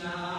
Krishna.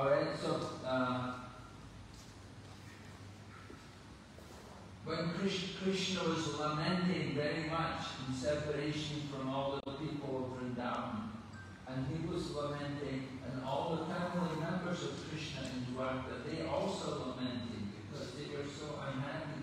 Alright, so uh, when Krishna was lamenting very much in separation from all the people of Vrindavan, and he was lamenting, and all the family members of Krishna in Dwarka, they also lamented because they were so unhappy.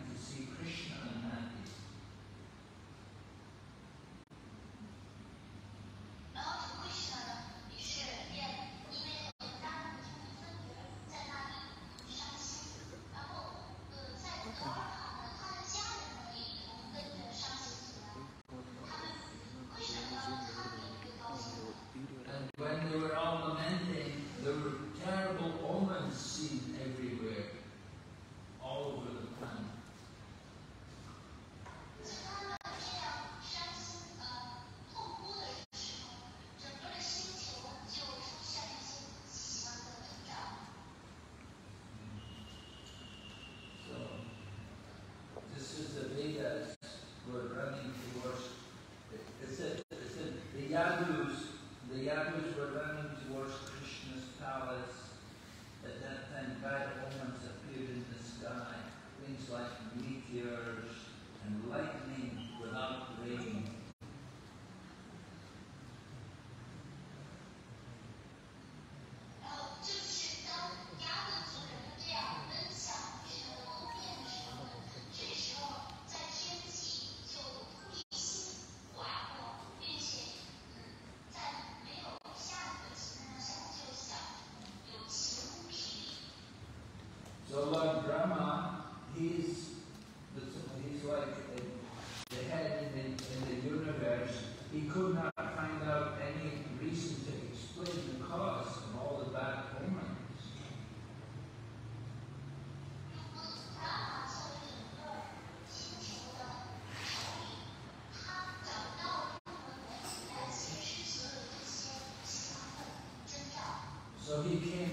So he came.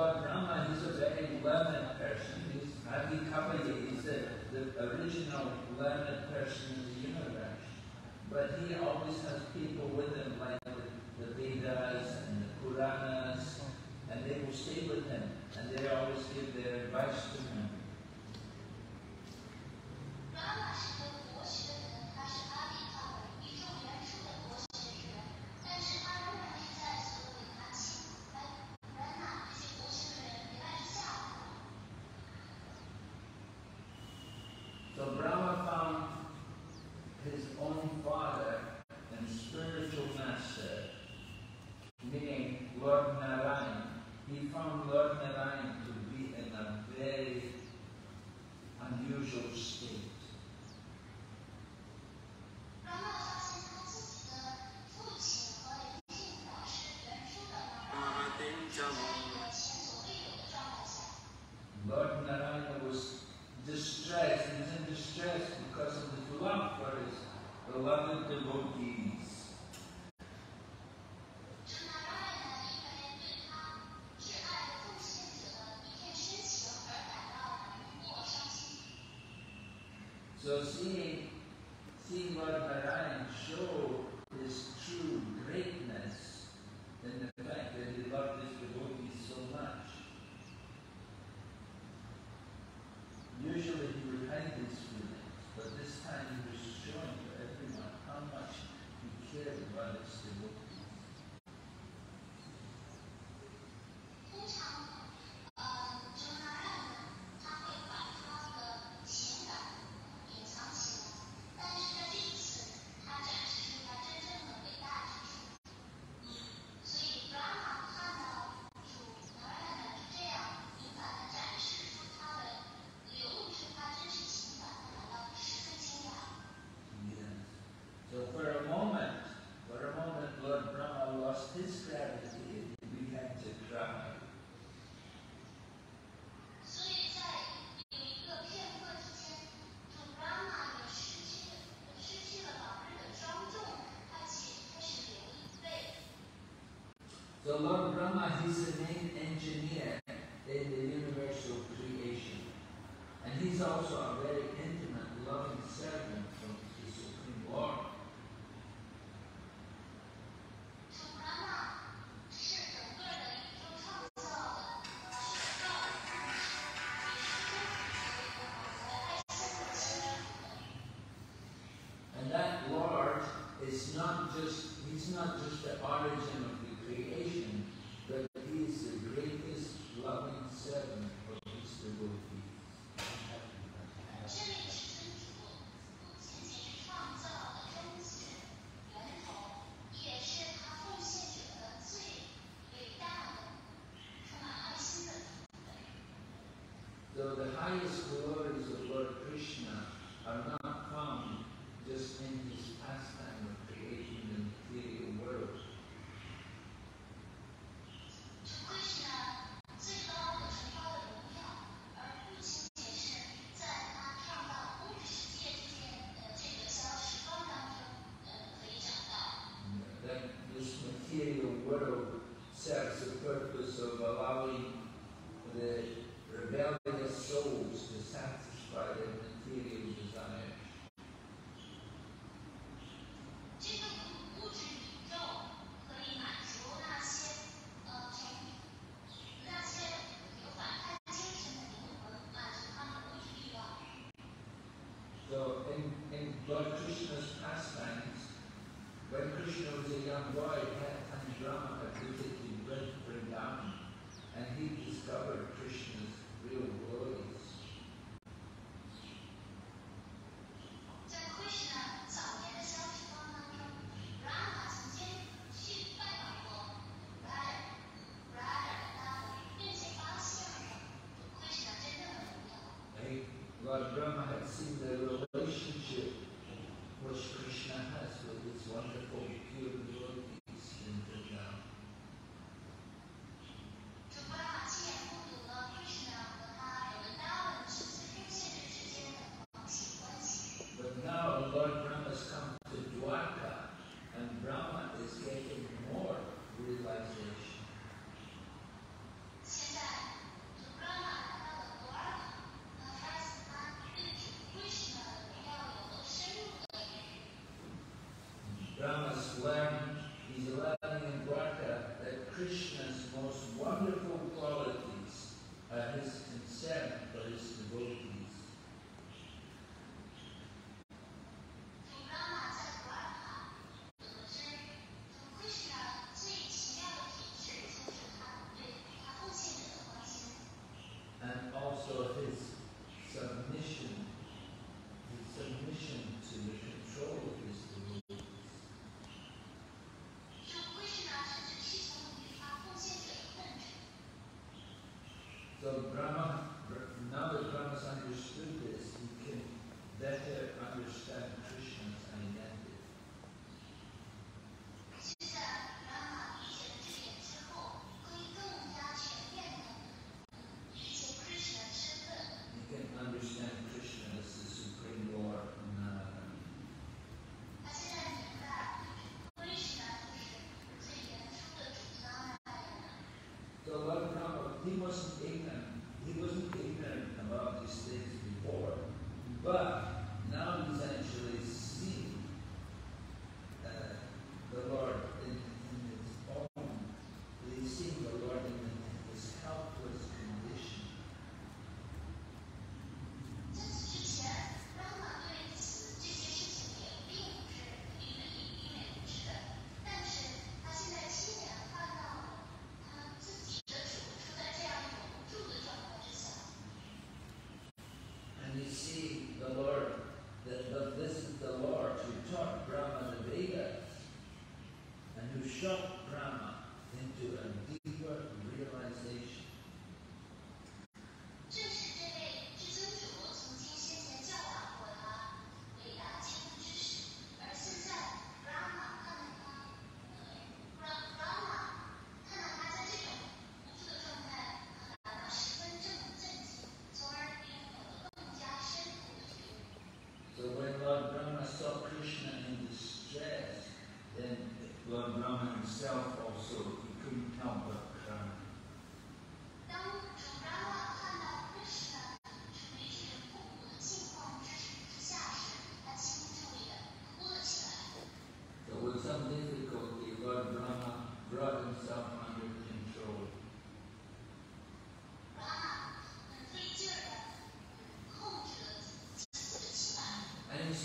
Allah, Muhammad, this is 11 The Lord Brahma he's the main engineer in the universal creation. And he's also highest good. lot of Krishna's pastimes, when Krishna was a young boy, Tanjrama visited in Vrindavan, and he discovered Krishna's real glories. Lord Brahma had seen the little person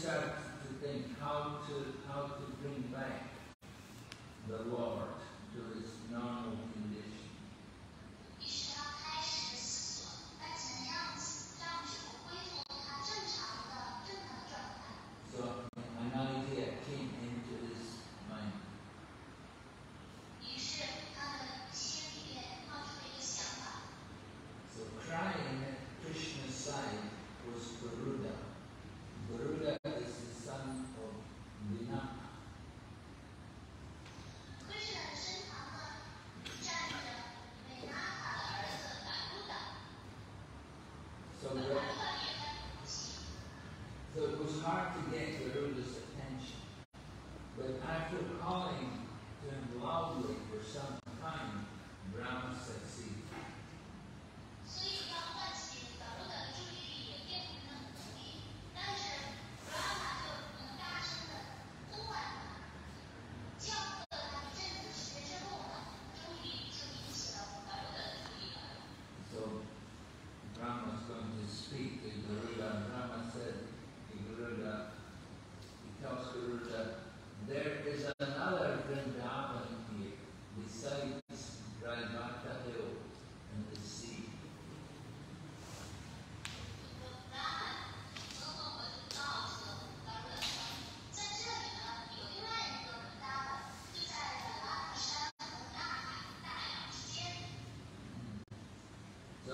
start to think how to how to bring back the world.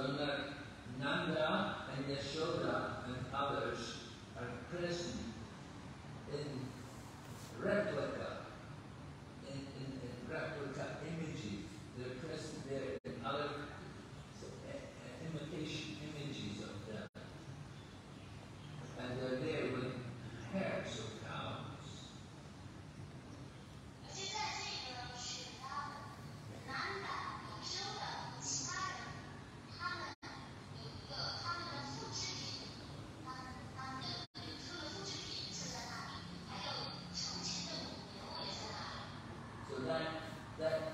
Sona, Nanda, and Yashoda that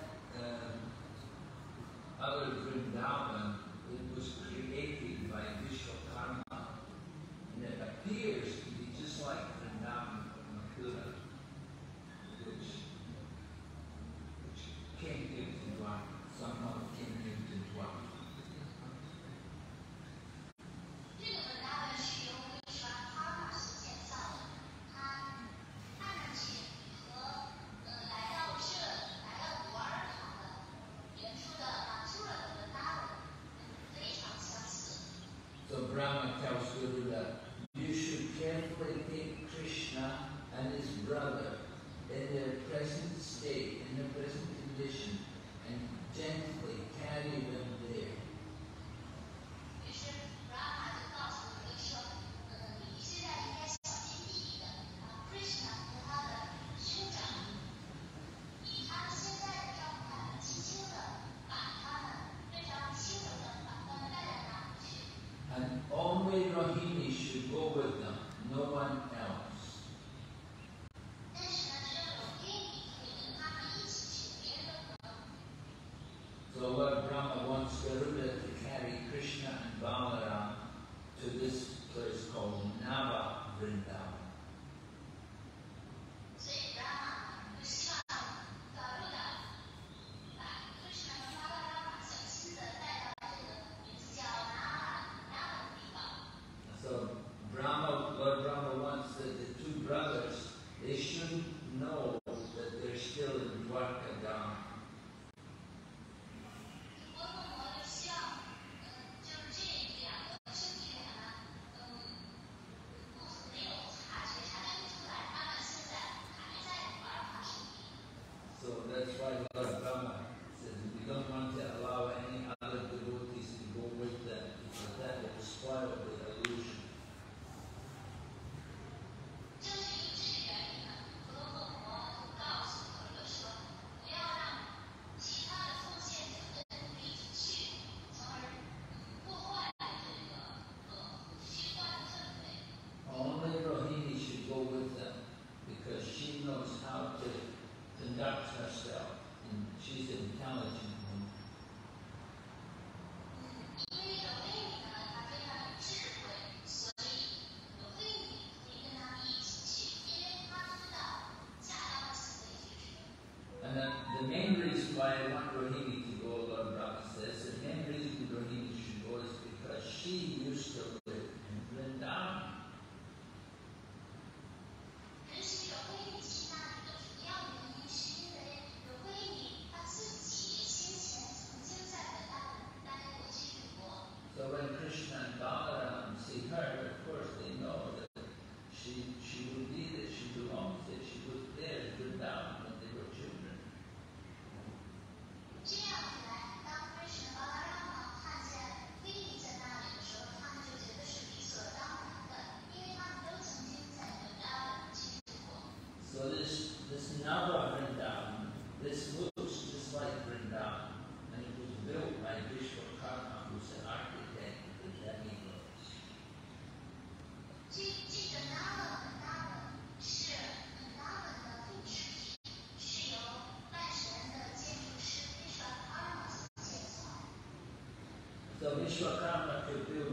Ibrahim why Rohini to go Brahma says, the main reason Rohini should go is because she used to live in Vrindavan. So when Krishna Então, enche a capa que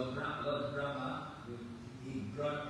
love, love drama, he brought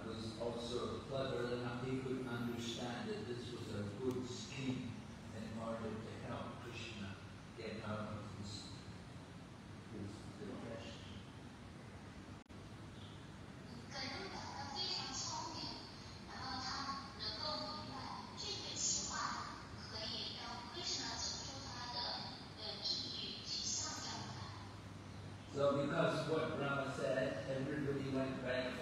also clever or he could understand that this was a good scheme in order to help Krishna get out of his, his depression. So because what Brahma said, everybody went back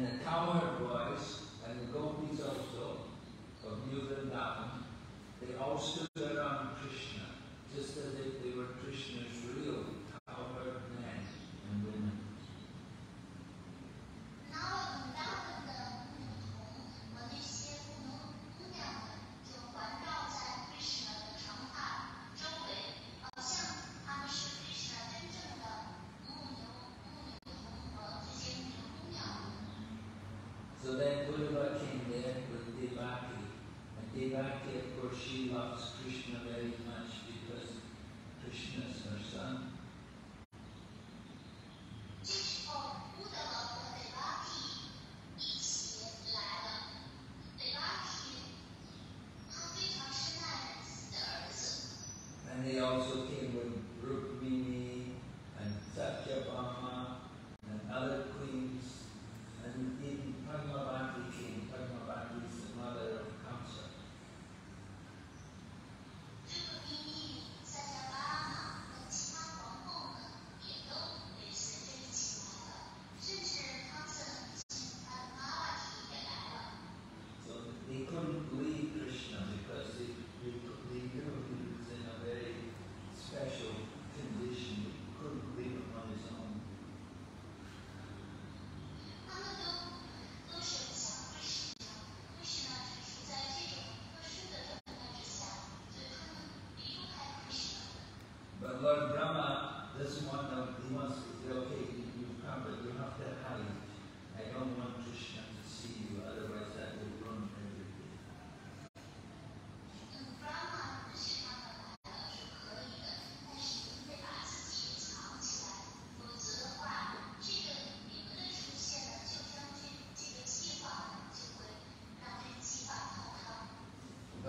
and a tower of voice, and the golden also of New Vrindavan, they all stood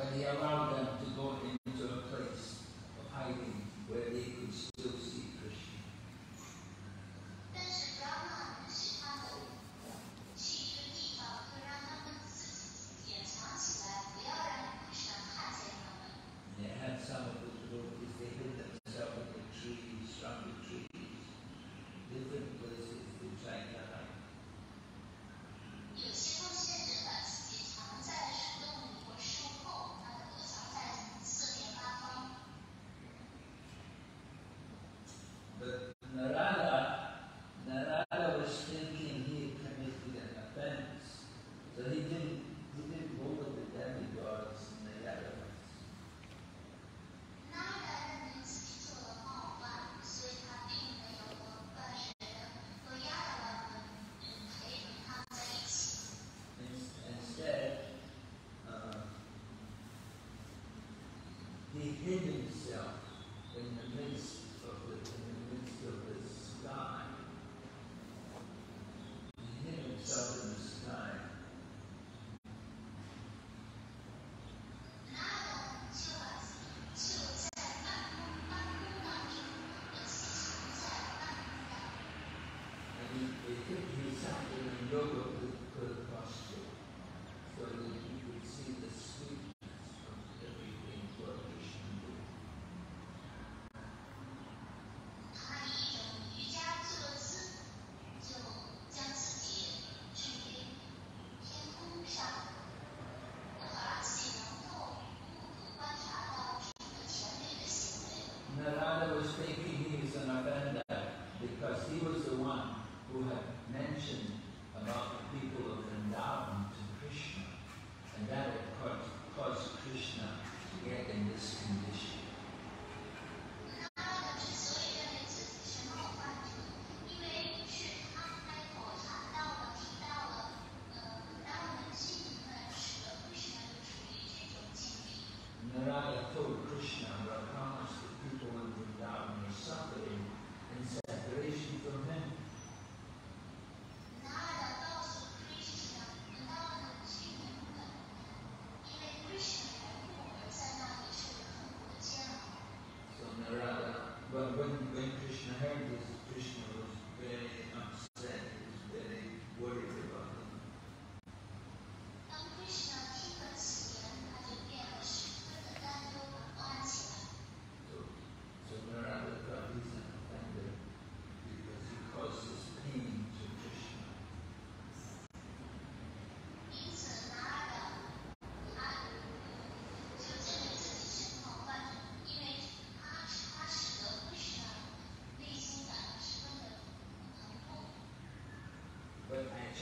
But the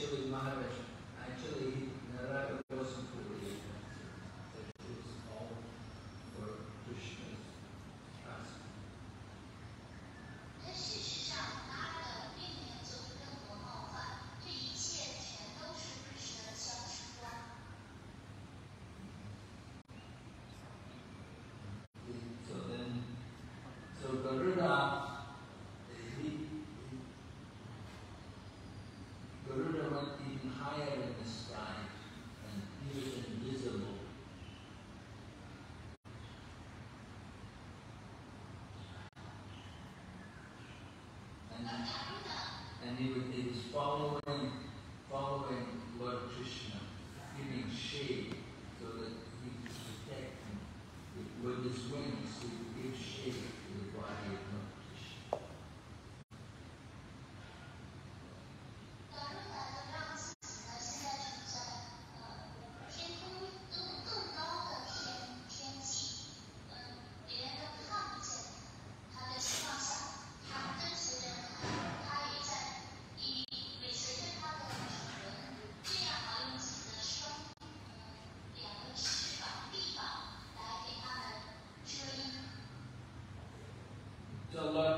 It was. and he was, he was following, following the Lord.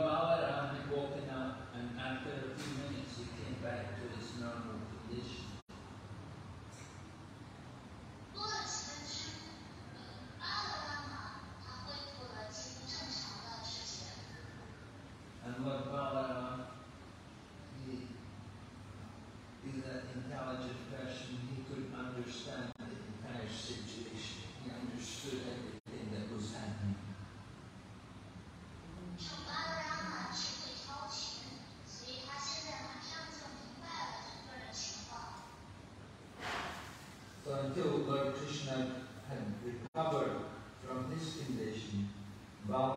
Lord Krishna had recovered from this condition, bowed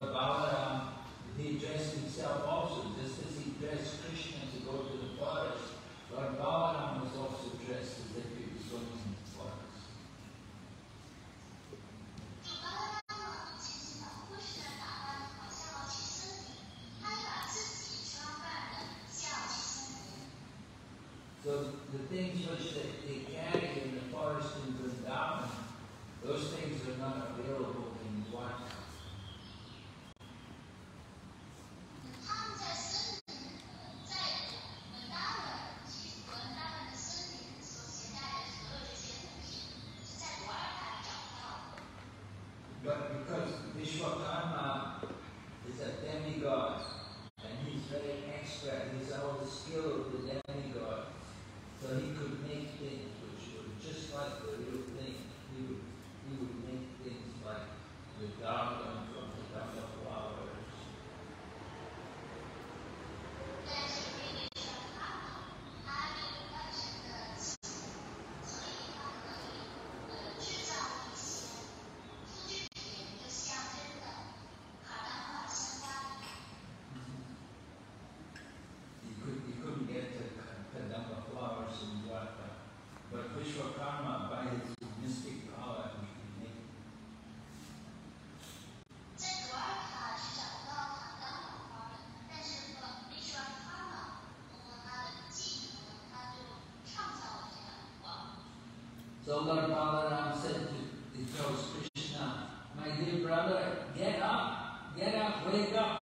So, Lord Balaram said to the ghost Krishna, My dear brother, get up, get up, wake up.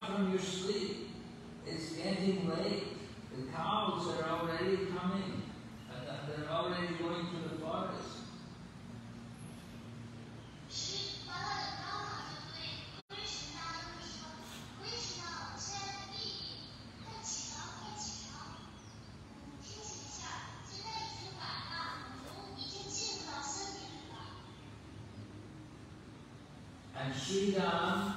and Sri Ram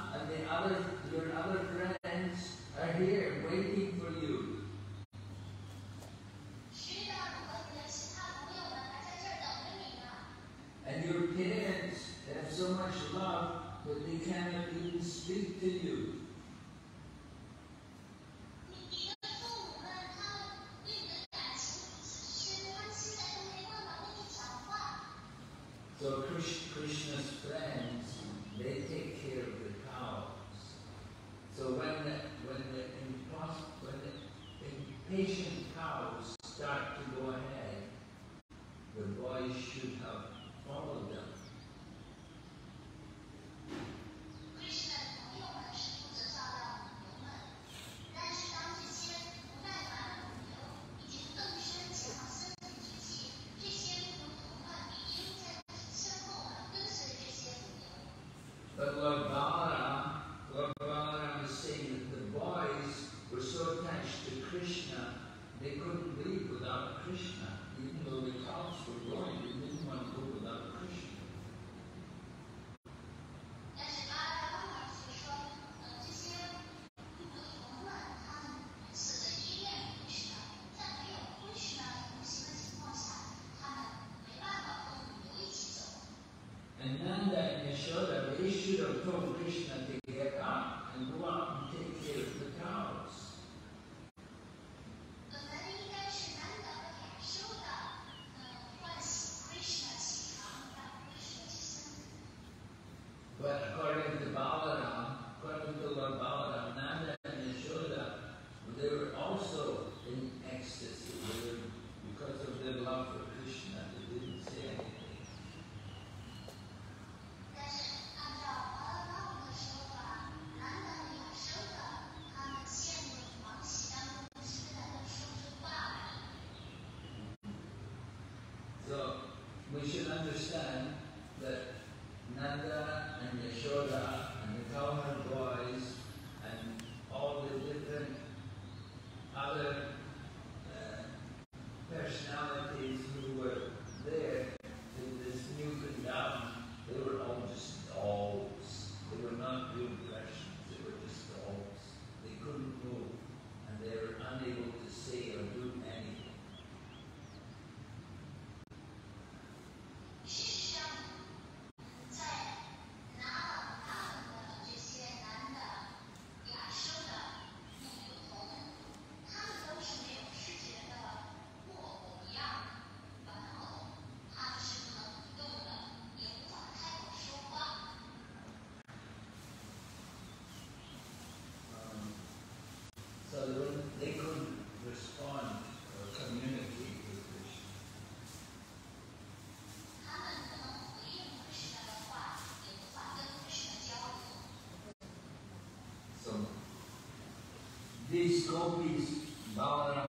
Lord, issued a proclamation at the This hope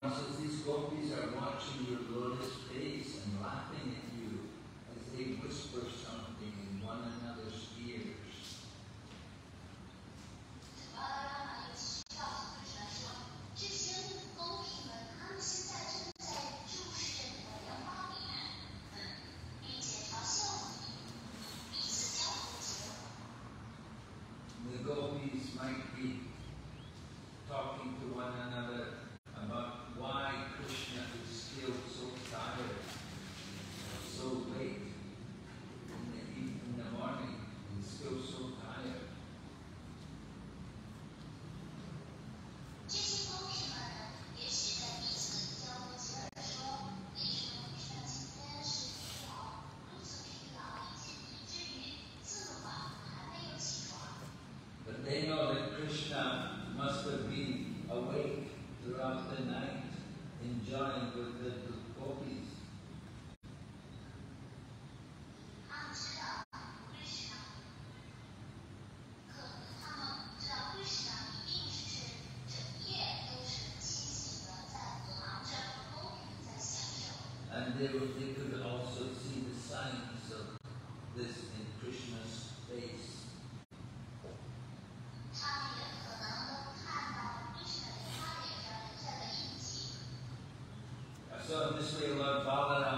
Krishna must have been awake throughout the night, enjoying with the gopis. And they, they could So initially, a love ballad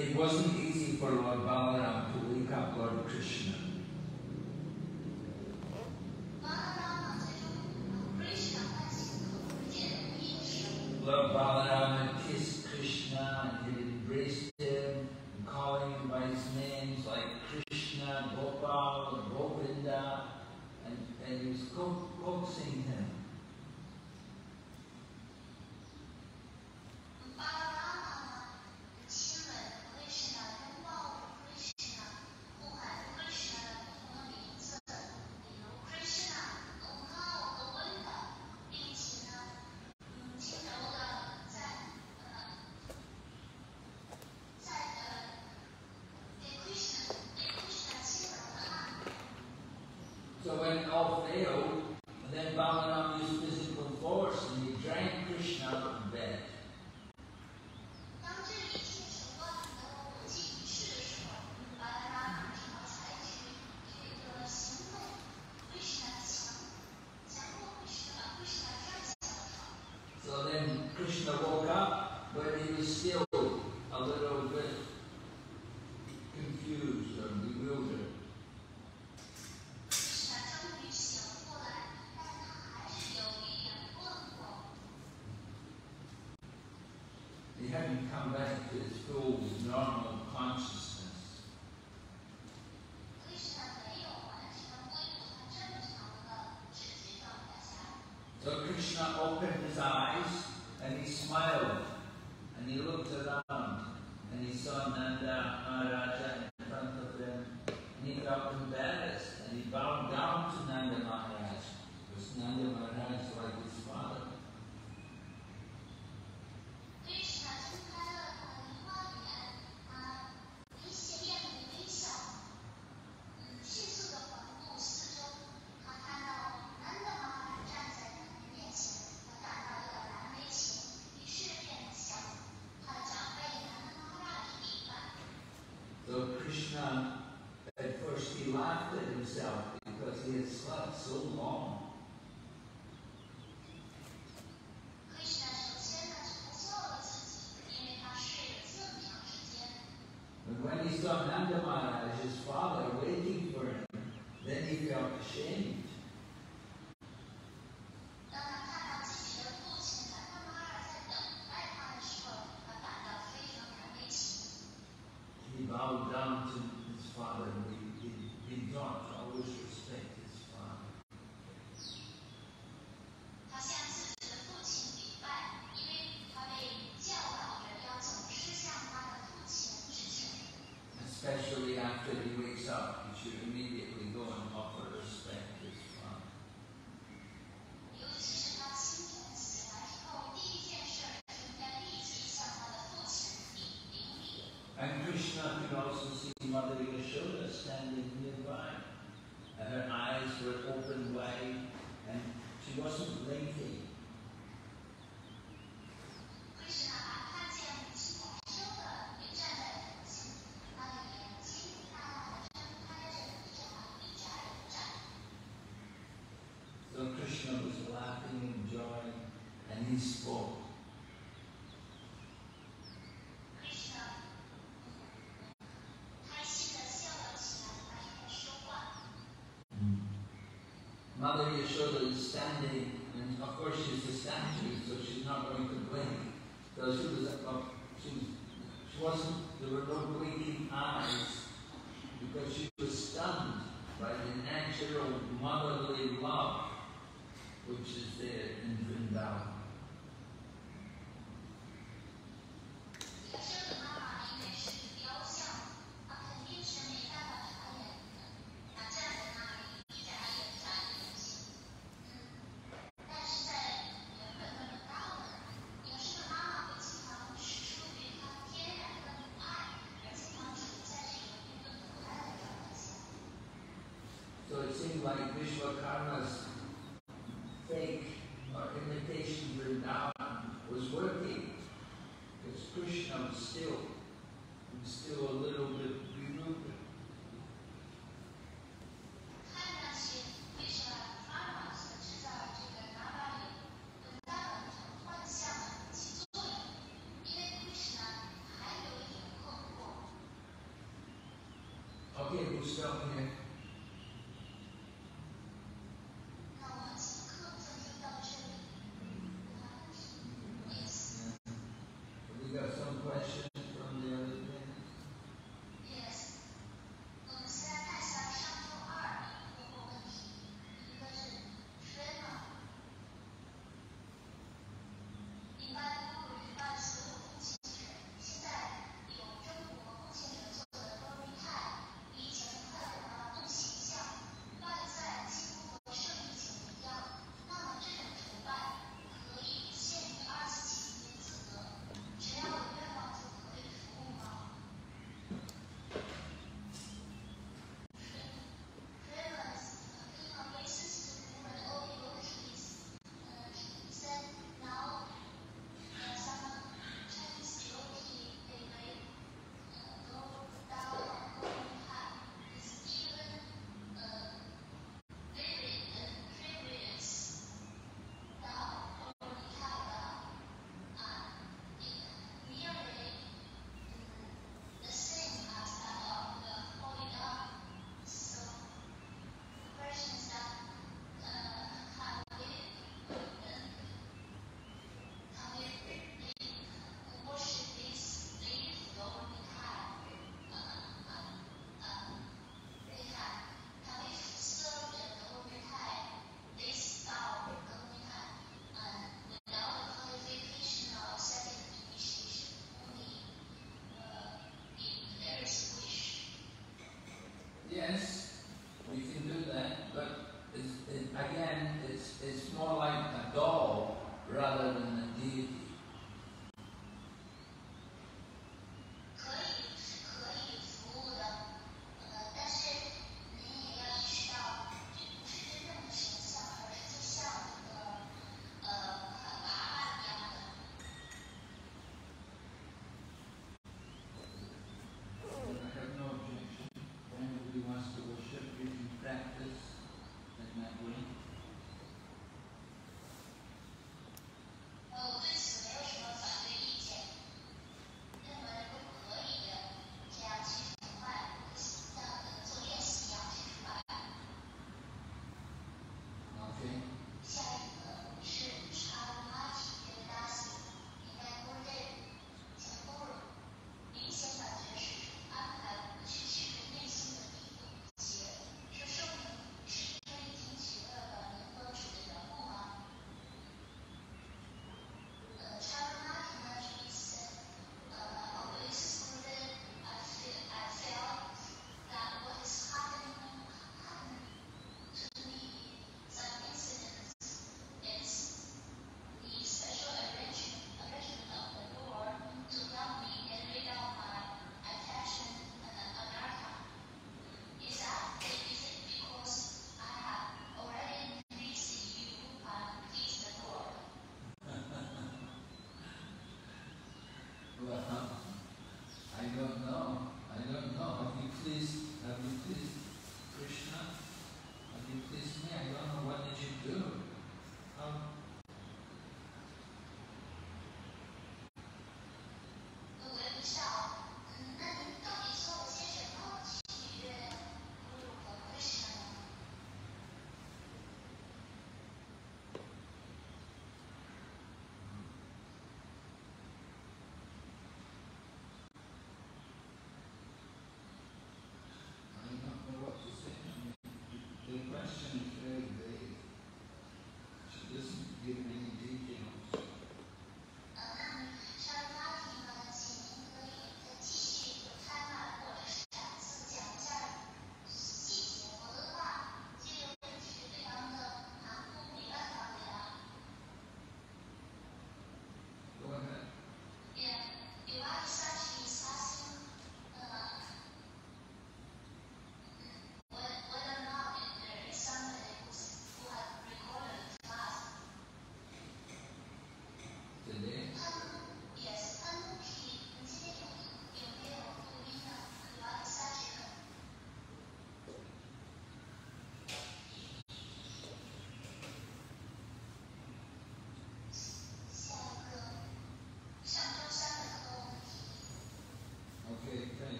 Ele gosta So when all Altheo Krishna open Krishna, at first he laughed at himself because he had slept so long. Krishna could also see Mother Yashoda standing nearby. and Her eyes were open wide and she wasn't blinking. So Krishna was laughing in joy and he spoke. Mother Yashoda is standing, and of course she's a statue, so she's not going to blink. So she was Seem like Vishwakarma's fake or imitation Vrindavan was working because Krishna was still, was still a little bit removed. Okay, who's down here?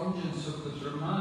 fulgence of the Brahma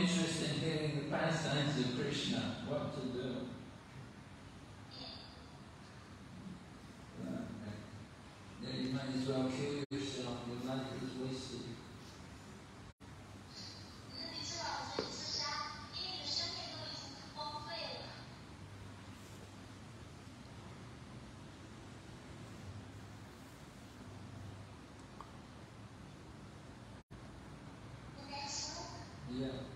interest in hearing the pastimes of Krishna, what to do? Then you might as well kill yourself, your life is wasted. Yeah.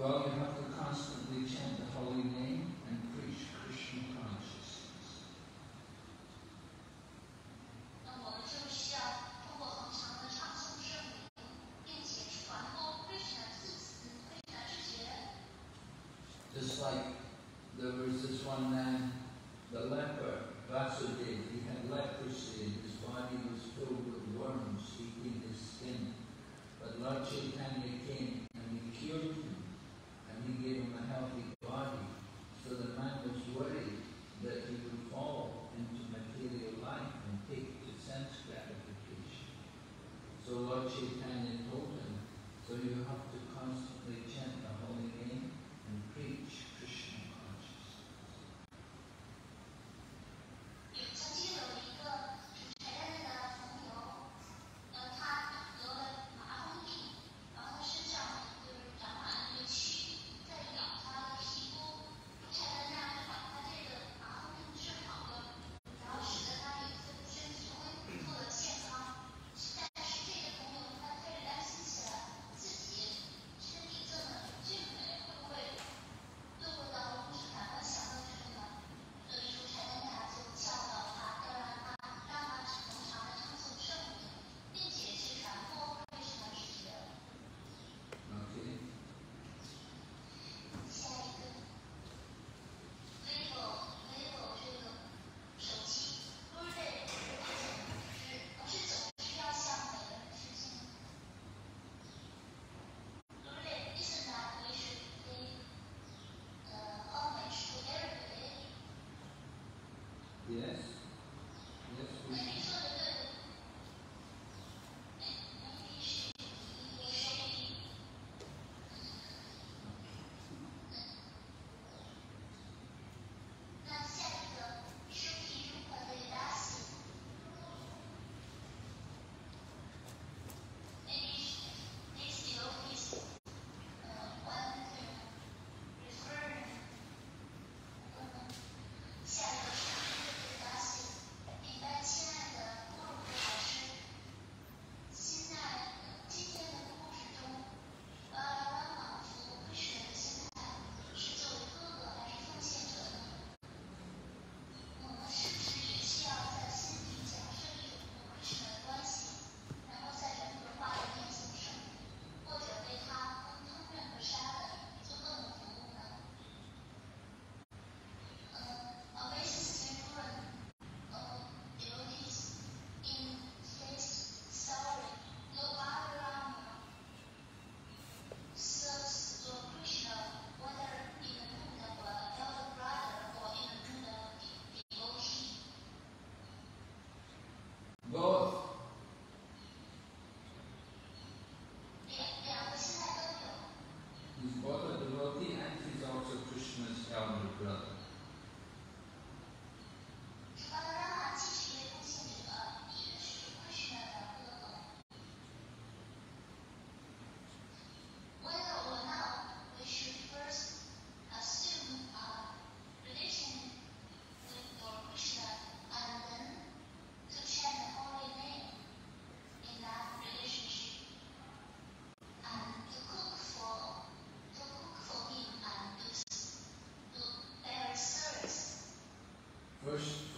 Well, you have to constantly chant the holy name and preach Krishna consciousness. Just like there was this one man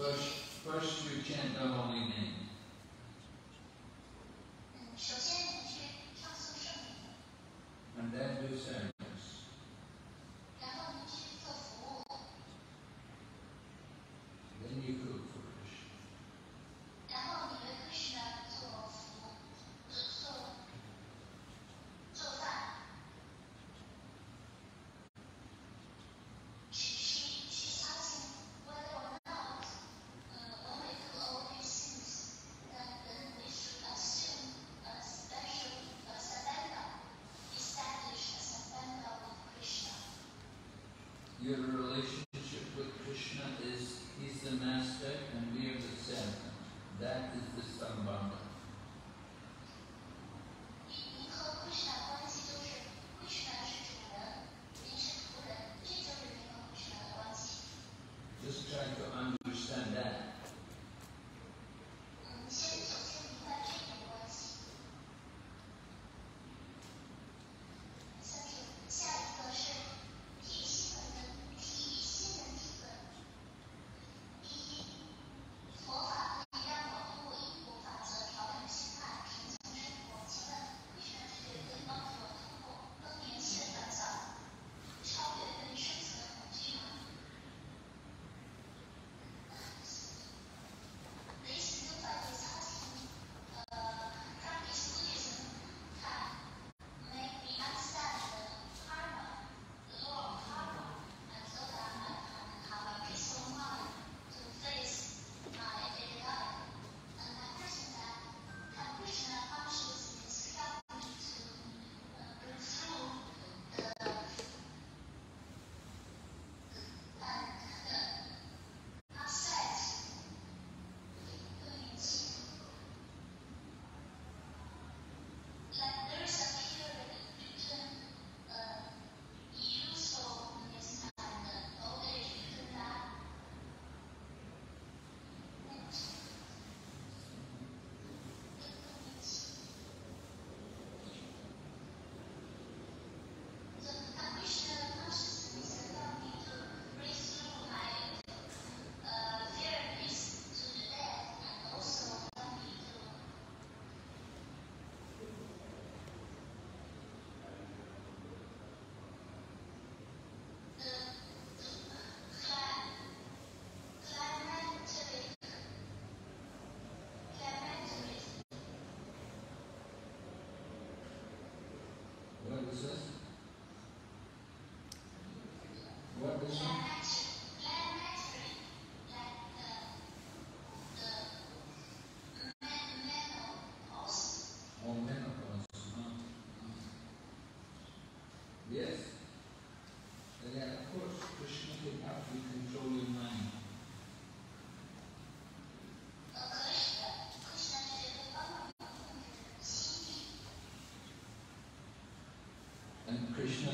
First, you chant the holy name. regular relationship.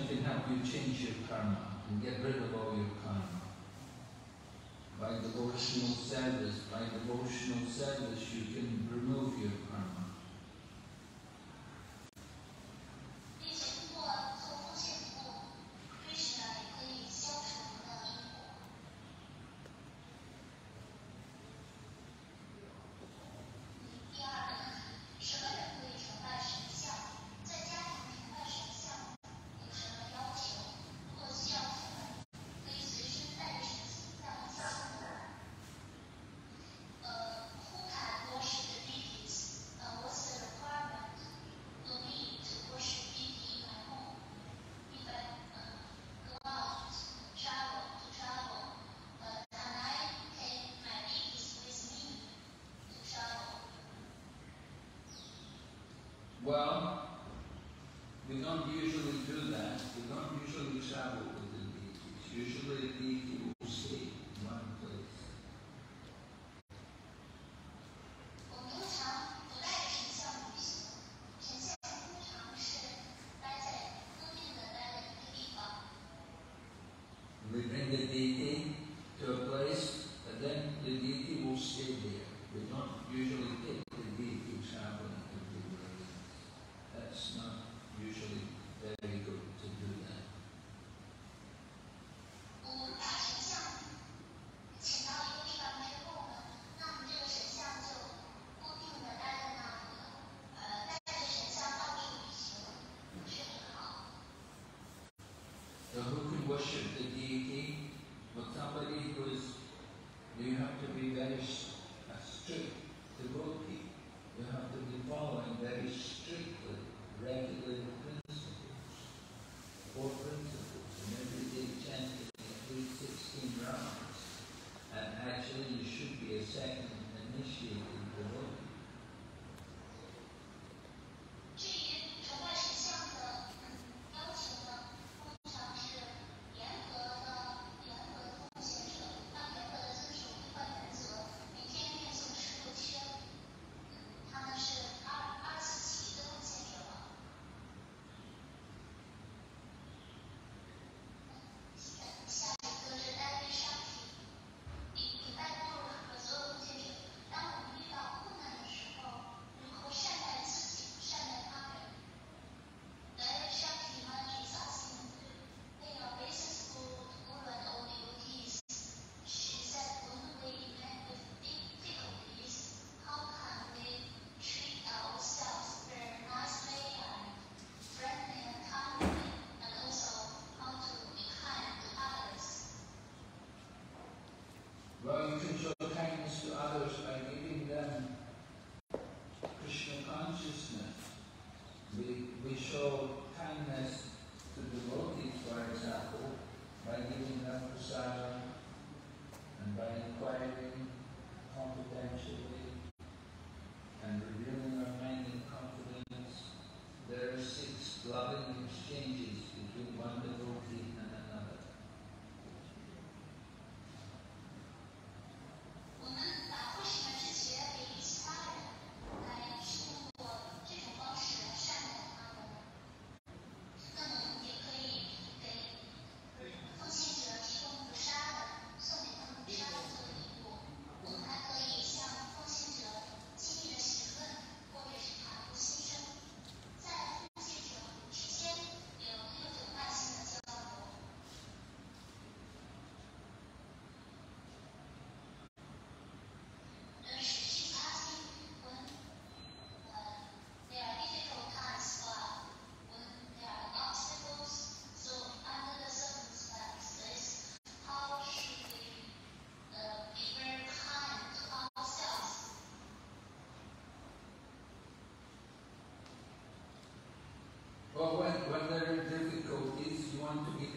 can help you change your karma and get rid of all your karma. By devotional service, by devotional service, you can remove your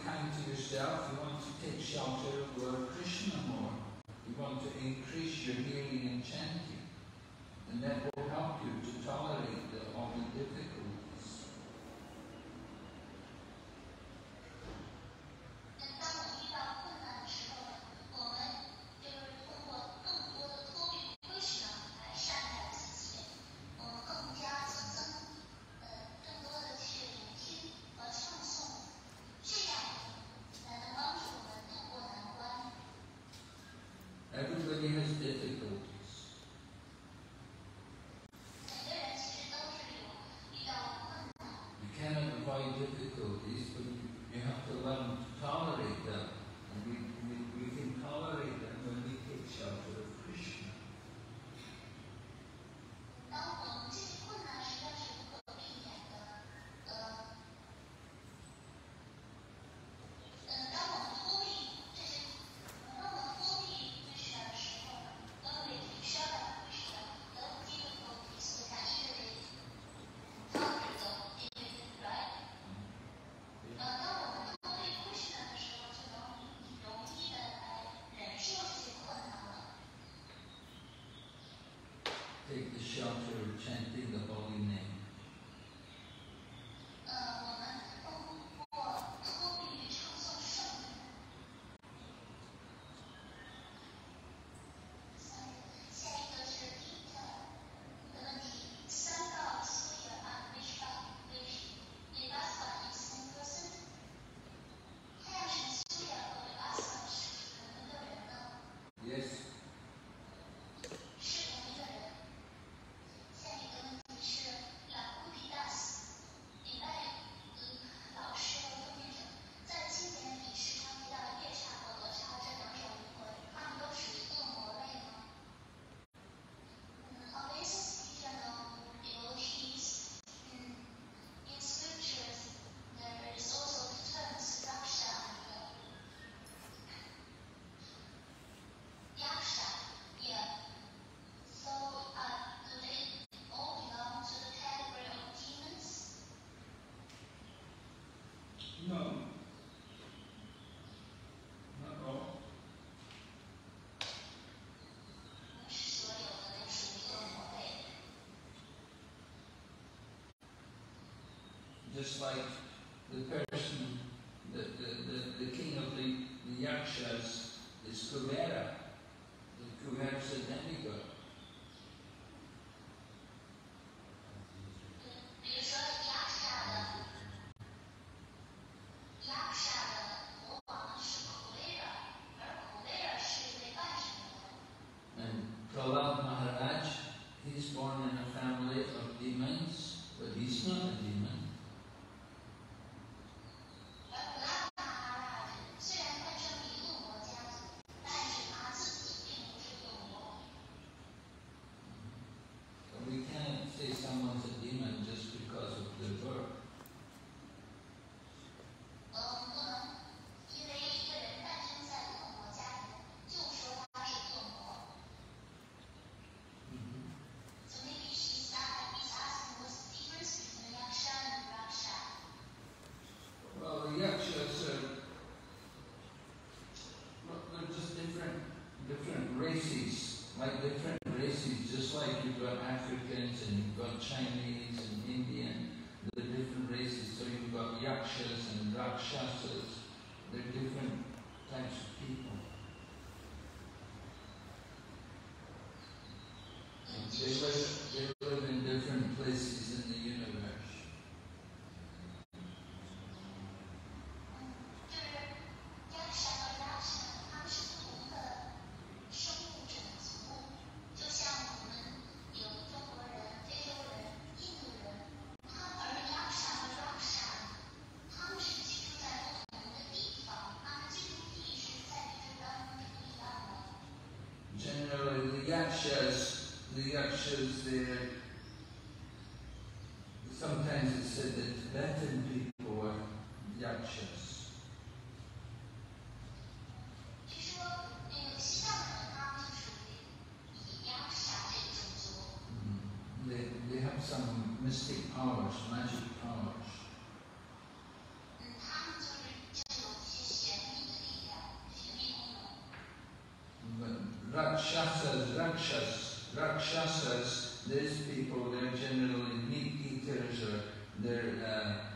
kind to yourself. You want to take shelter of Lord Krishna more. You want to increase your take the shelter of chanting the holy name. just like the person, the, the, the, the king of the, the Yakshas is Kuvera. the yakshas there, sometimes it's said that Tibetan people are yakshas. Mm-hmm. They, they have some mystic powers, magic powers. But Rakshasas, Rakshasas, Rakshasas, These people, they're generally meat eaters or they're uh,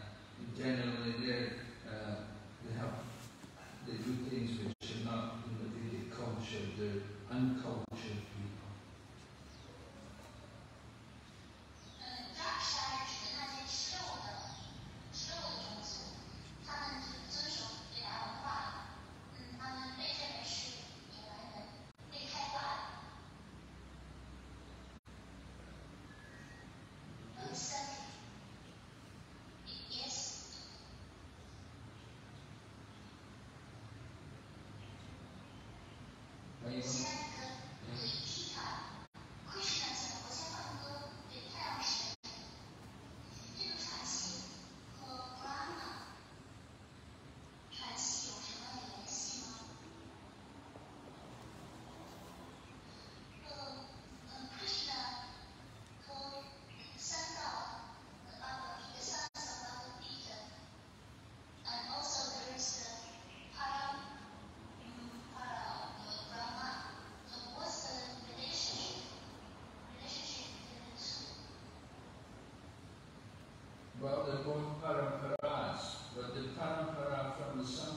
Well, they're both paramparas, but the parampara from the sun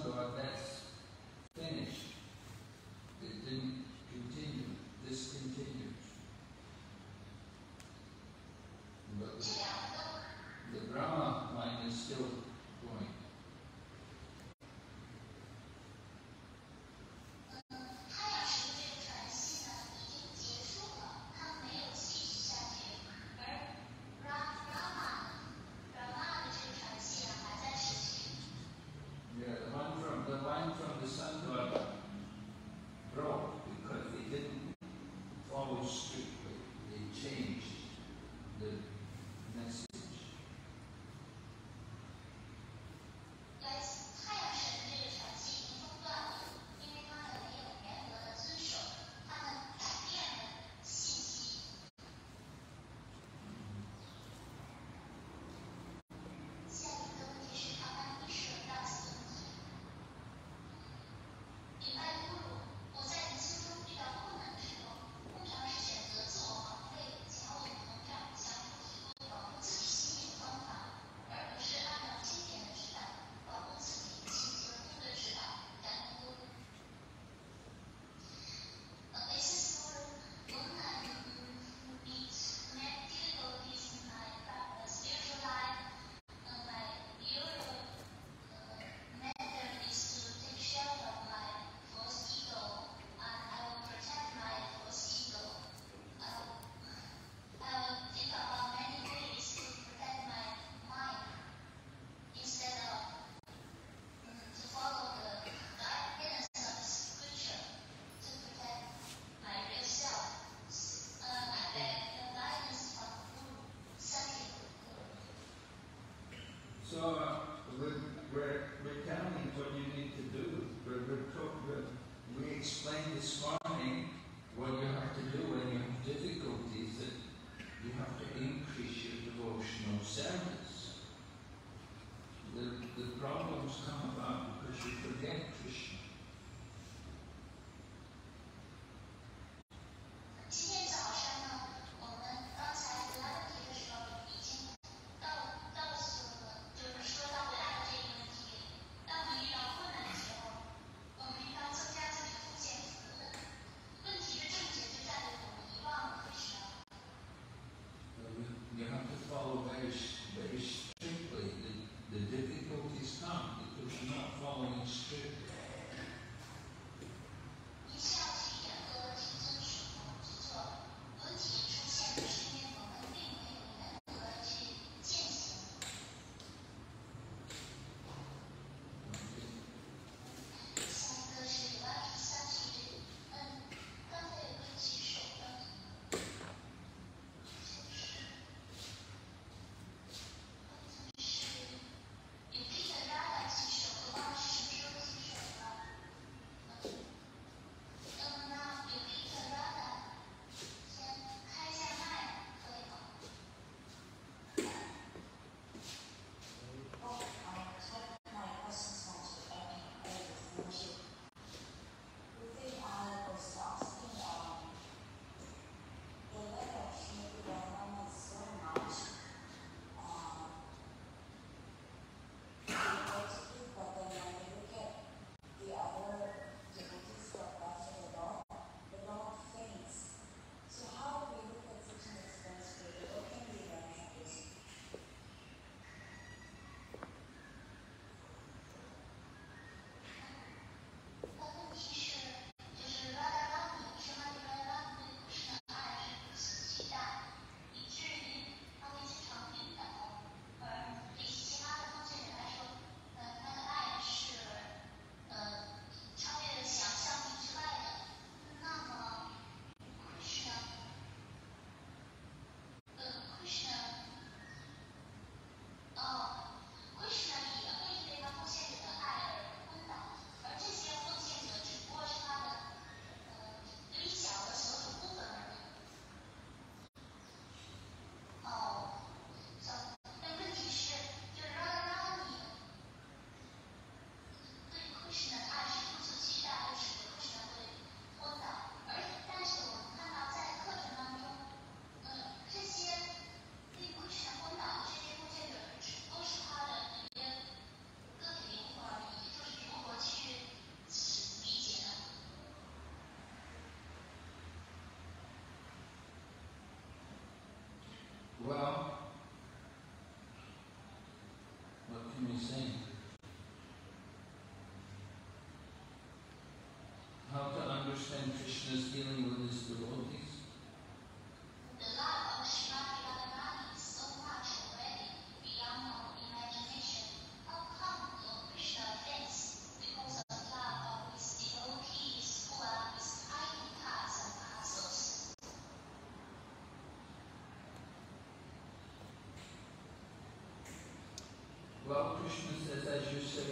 Vá o Cristo nos seus ajustes,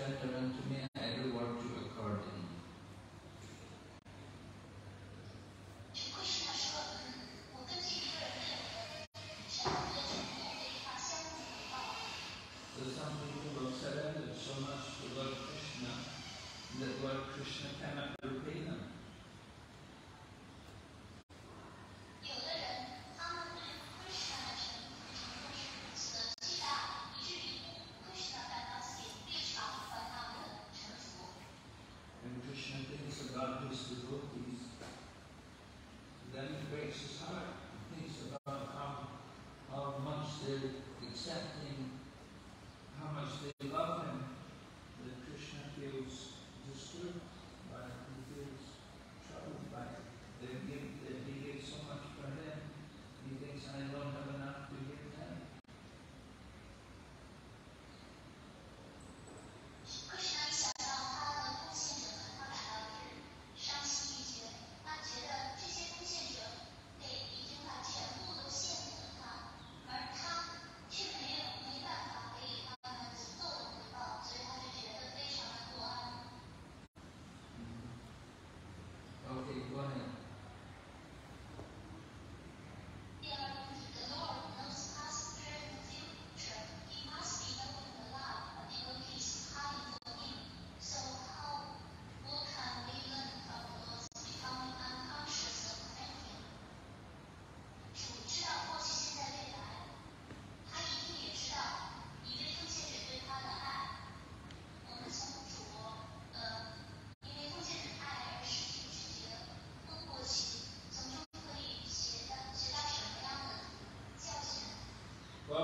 me.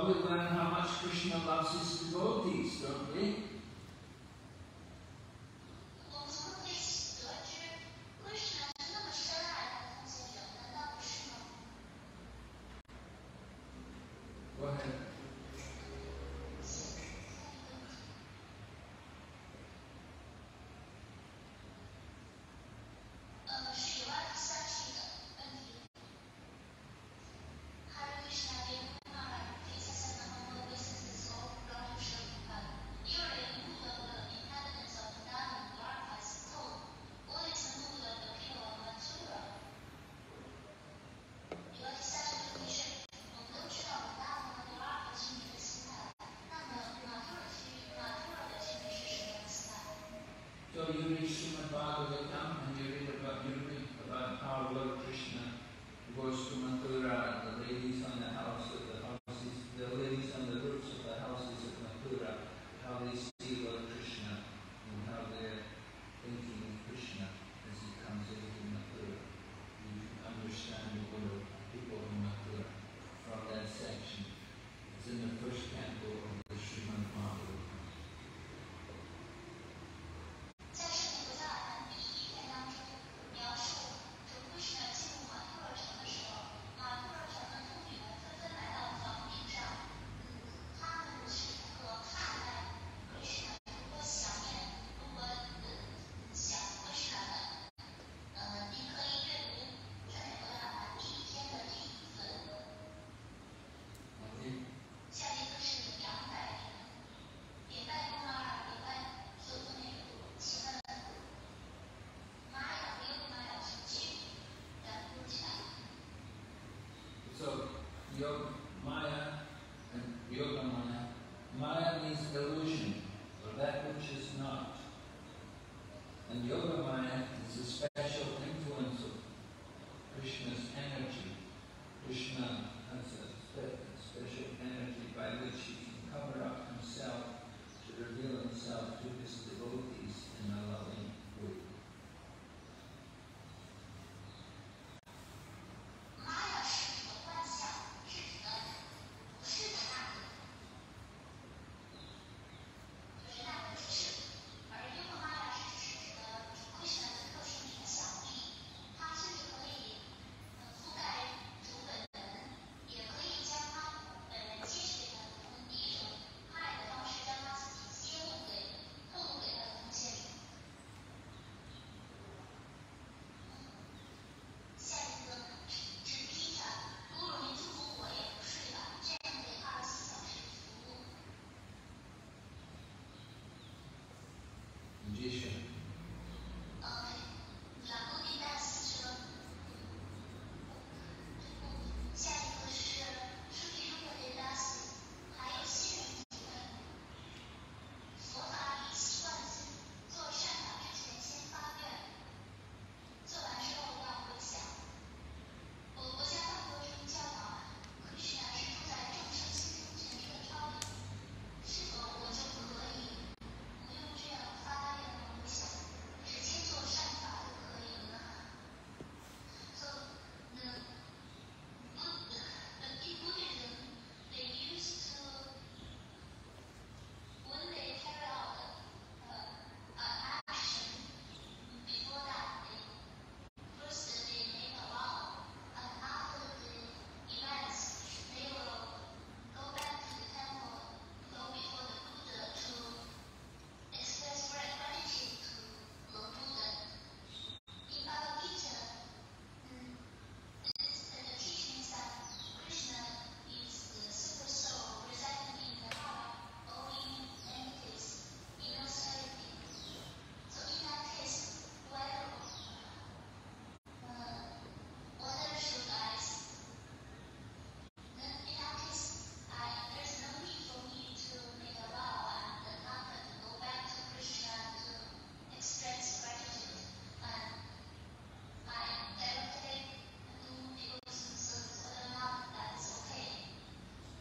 We learn how much Krishna loves his devotees, don't we? Yo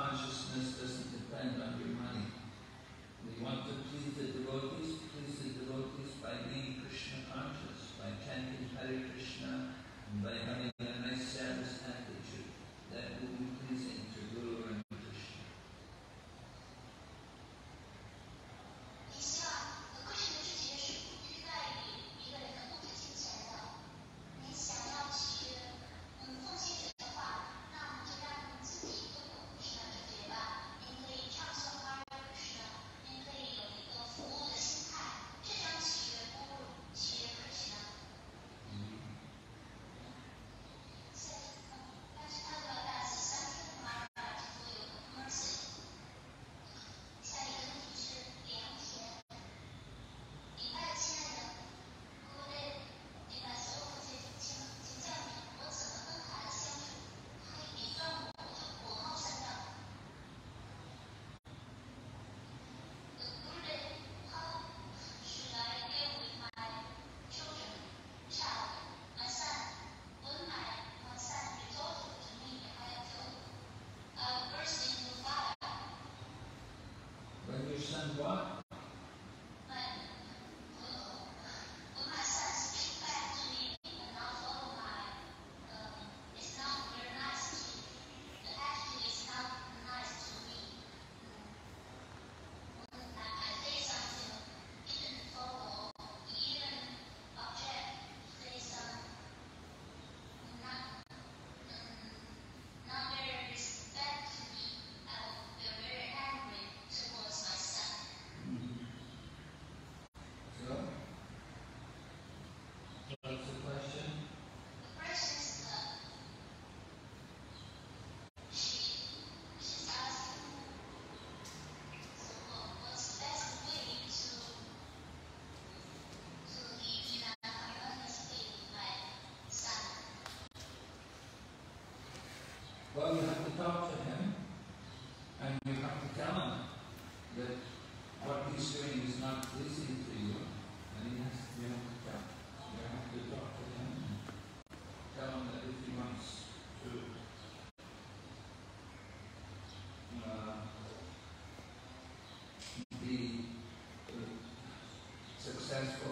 consciousness doesn't depend on your sense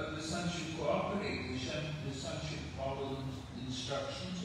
but the son should cooperate, the son, the son should follow instructions.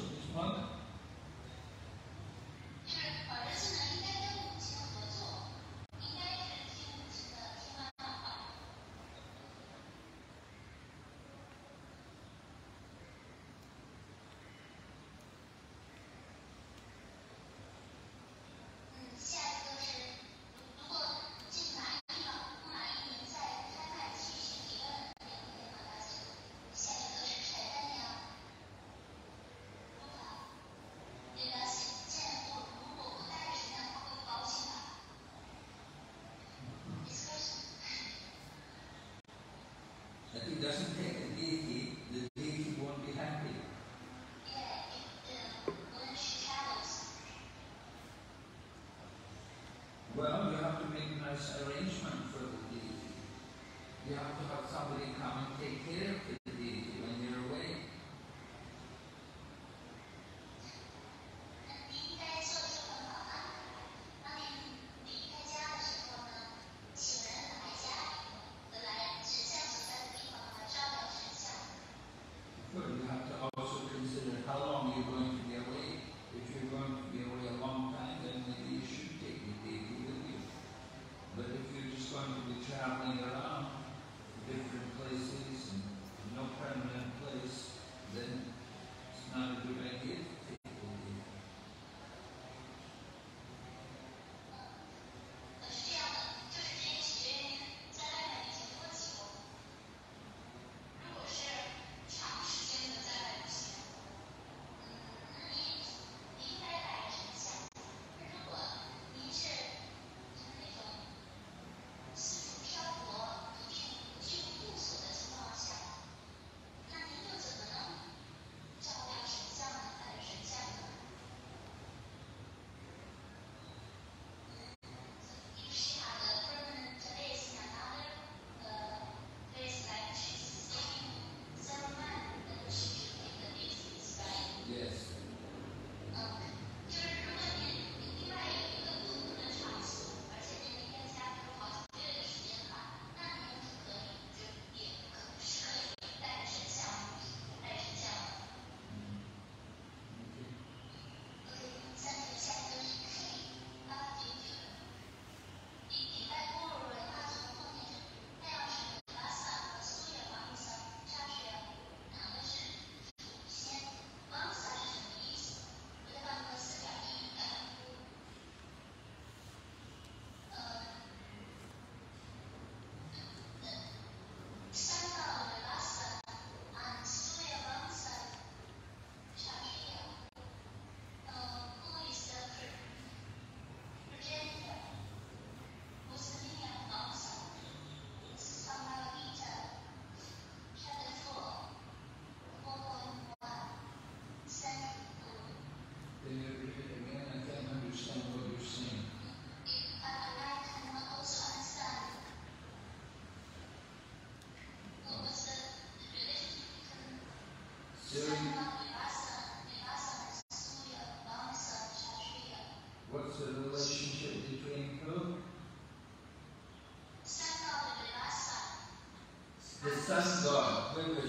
三十个，那个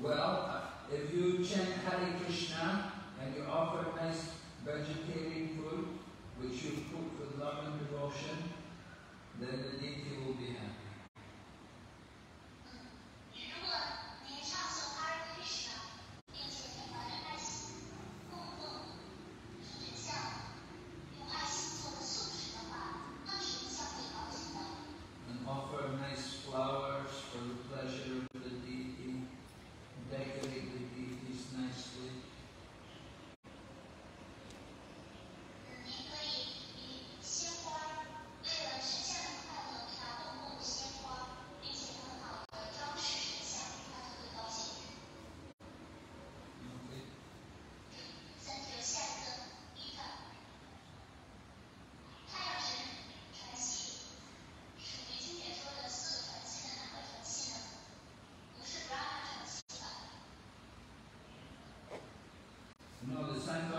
Well, if you chant Hare Krishna and you offer nice vegetarian food, which you cook with love and devotion, then signs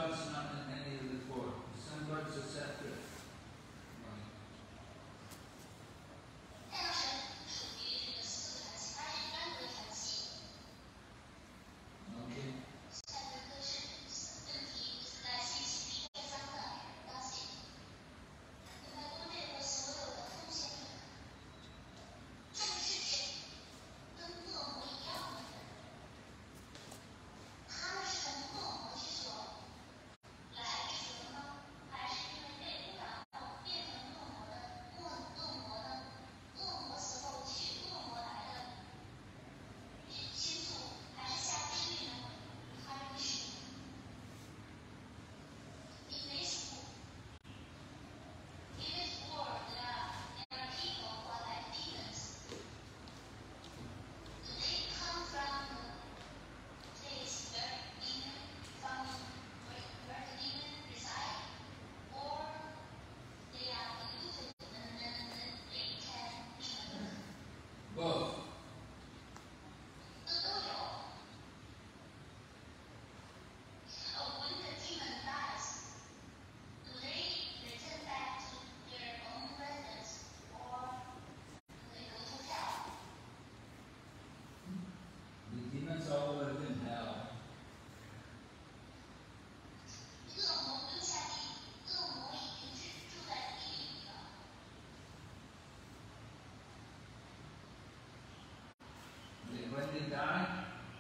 when they die,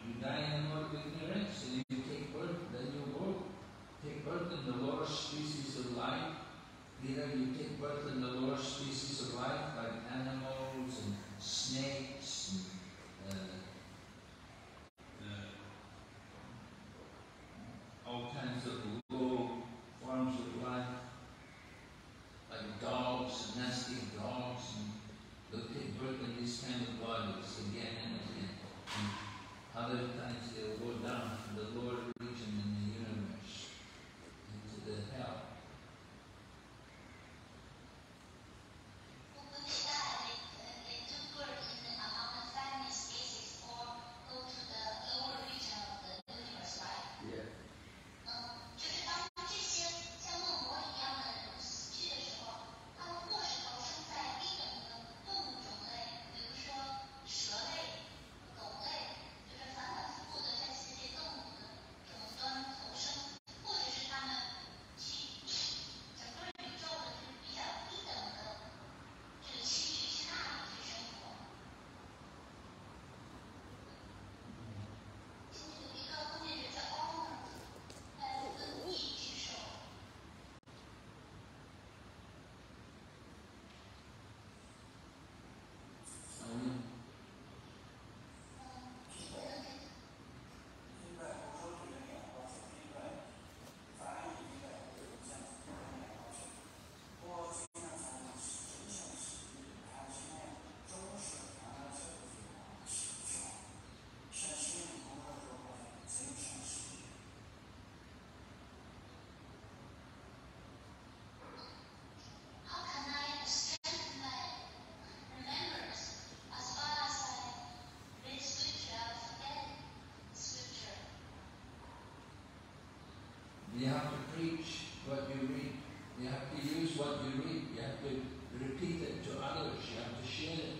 you die in the Lord with merit, so you take birth, then you will take birth in the lower species of life. Either you take birth in You have to preach what you read. You have to use what you read. You have to repeat it to others. You have to share it